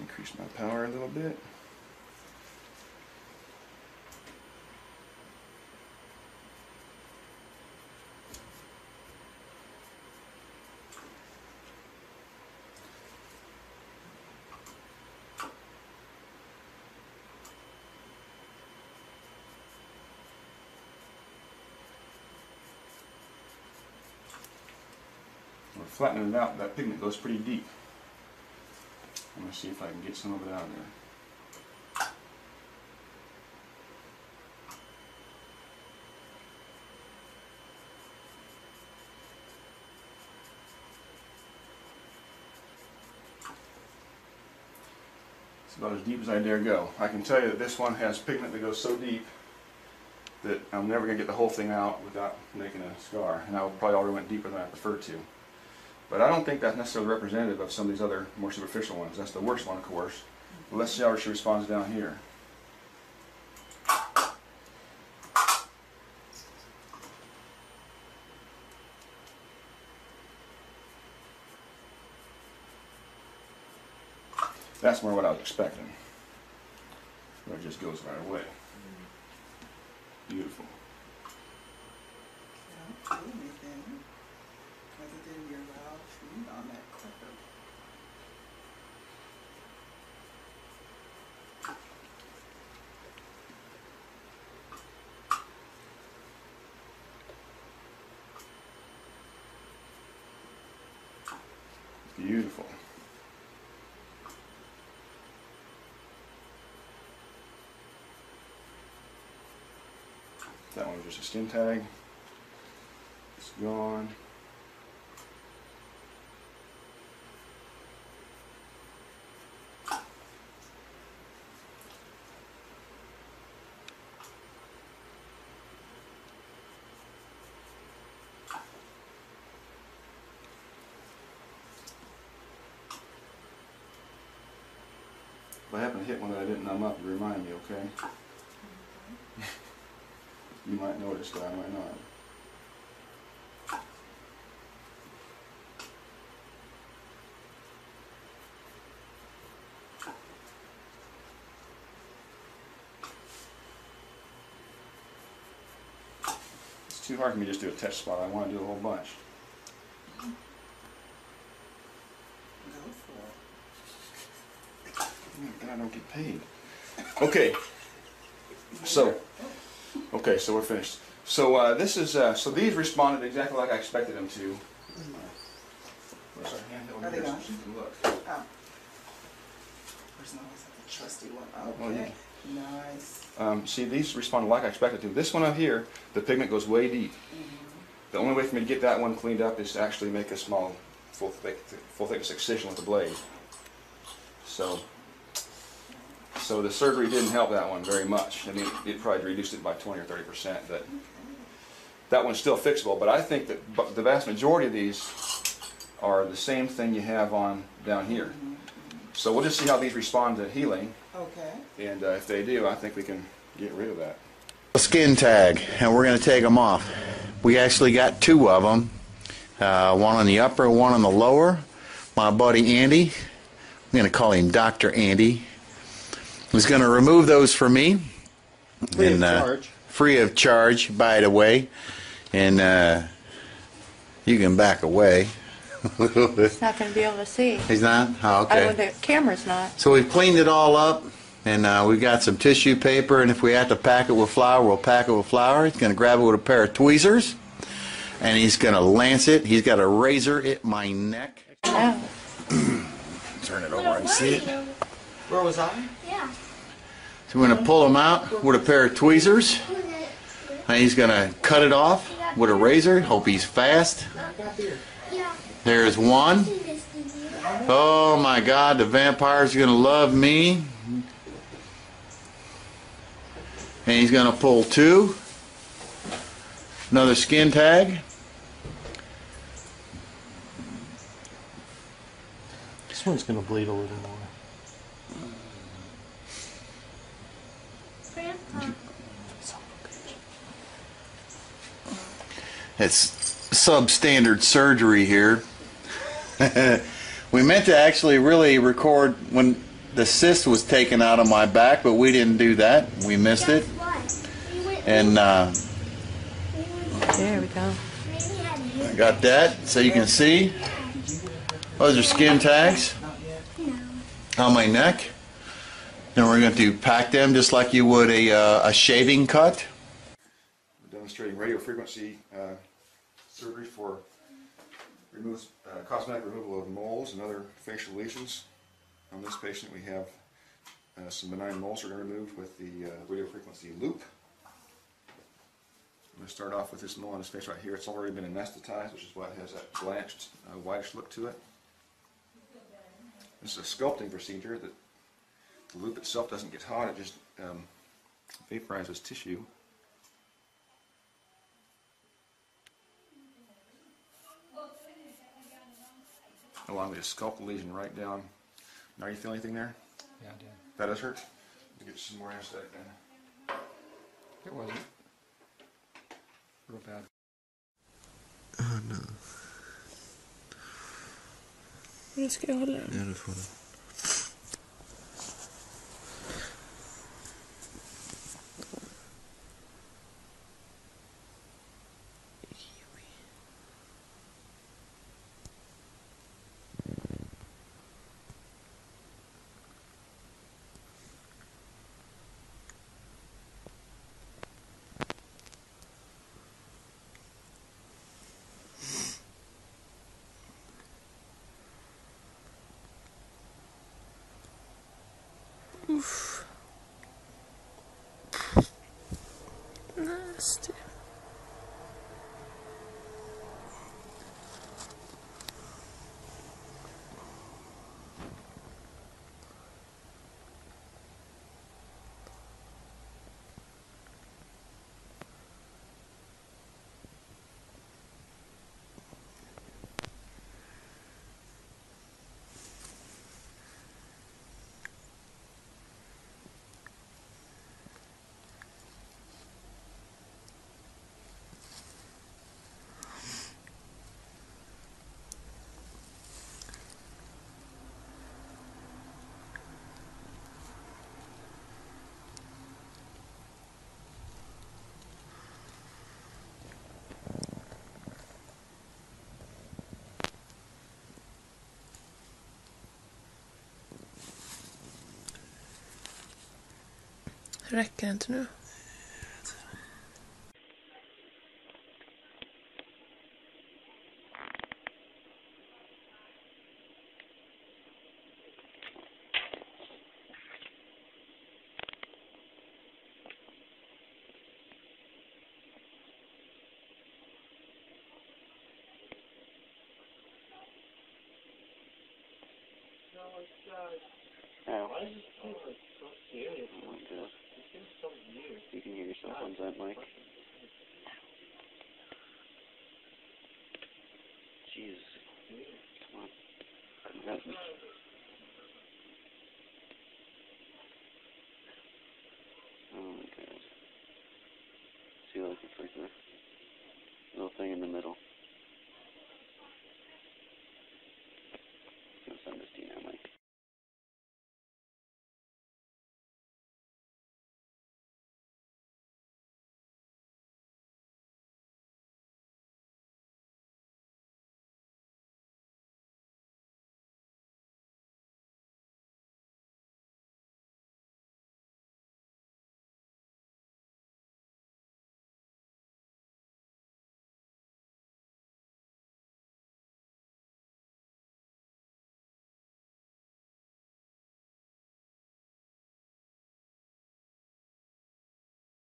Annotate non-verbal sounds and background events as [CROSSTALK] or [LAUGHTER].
Increase my power a little bit. We're flattening it out. That pigment goes pretty deep. I'm going to see if I can get some of it out of there. It's about as deep as I dare go. I can tell you that this one has pigment that goes so deep that I'm never going to get the whole thing out without making a scar. And I probably already went deeper than I prefer to. But I don't think that's necessarily representative of some of these other more superficial ones. That's the worst one, of course. But let's see how she responds down here. That's more what I was expecting. Where it just goes right away. Mm-hmm. Beautiful. Don't do anything other than your loud feet on that clipper. Beautiful. That one was just a skin tag. It's gone. If I happen to hit one that I didn't numb up, you remind me, okay? you might notice, that, I might not. It's too hard for me to just do a touch spot. I want to do a whole bunch. Go for it. But I don't get paid. Okay. So, okay, so we're finished. So uh, this is uh, so these responded exactly like I expected them to. Where's our hand? Are they gone? look. Oh. Where's my the trusty one? Oh, Okay. Nice. Um, see, these responded like I expected to. This one up here, the pigment goes way deep. The only way for me to get that one cleaned up is to actually make a small, full, thick, full thickness excision with the blade. So, so the surgery didn't help that one very much. I mean, it probably reduced it by 20 or 30 percent, but that one's still fixable. But I think that the vast majority of these are the same thing you have on down here. So we'll just see how these respond to healing, Okay. and uh, if they do, I think we can get rid of that. skin tag, and we're going to take them off. We actually got two of them, uh, one on the upper, one on the lower. My buddy Andy, I'm going to call him Dr. Andy, was going to remove those for me. Free of And, uh, charge. free of charge, by the way. And uh, you can back away. [LAUGHS] It's not going to be able to see. He's not? Oh, I, okay. the camera's not. So we've cleaned it all up, and uh, we've got some tissue paper, and if we have to pack it with flour, we'll pack it with flour. He's going to grab it with a pair of tweezers, and he's going to lance it. He's got a razor at my neck. Oh. [CLEARS THROAT] Turn it over and see it. Where was I? So we're going to pull him out with a pair of tweezers, and he's going to cut it off with a razor. Hope he's fast. There's one. Oh my God, the vampire's are gonna love me. And he's gonna pull two. Another skin tag. This one's gonna bleed a little more. It's substandard surgery here. [LAUGHS] we meant to actually really record when the cyst was taken out of my back, but we didn't do that. We missed it. Guess what? We went- And uh, There we go. I got that so you can see. Those are skin tags Not yet. No. on my neck. And we're going to pack them just like you would a, uh, a shaving cut. demonstrating radio frequency uh, surgery for removes, uh, cosmetic removal of moles and other facial lesions. On this patient, we have uh, some benign moles are going to removed with the uh, radio frequency loop. I'm going to start off with this mole on his face right here. It's already been anesthetized, which is why it has that blanched, uh, whitish look to it. This is a sculpting procedure that the loop itself doesn't get hot, it just um, vaporizes tissue. Allow me to sculpt the lesion right down. Now, you feel anything there? Yeah, I did. That does hurt? Let me get some more anesthetic then. It wasn't real bad. Oh Nu ska jag hålla den. Ja, du får det. Nasty. Räcker det inte nu? Yeah. Why is this so serious? Oh my god. can hear yourself on that mic. Jeez. Come on. Come on.